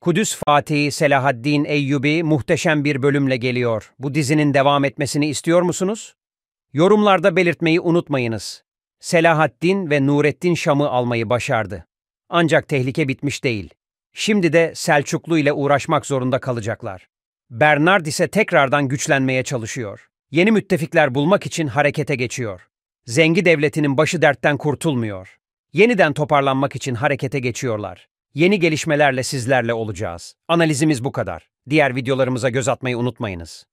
Kudüs Fatihi Selahaddin Eyyubi muhteşem bir bölümle geliyor. Bu dizinin devam etmesini istiyor musunuz? Yorumlarda belirtmeyi unutmayınız. Selahaddin ve Nurettin Şam'ı almayı başardı. Ancak tehlike bitmiş değil. Şimdi de Selçuklu ile uğraşmak zorunda kalacaklar. Bernard ise tekrardan güçlenmeye çalışıyor. Yeni müttefikler bulmak için harekete geçiyor. Zengi devletinin başı dertten kurtulmuyor. Yeniden toparlanmak için harekete geçiyorlar. Yeni gelişmelerle sizlerle olacağız. Analizimiz bu kadar. Diğer videolarımıza göz atmayı unutmayınız.